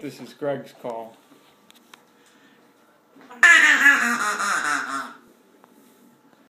This is Greg's call.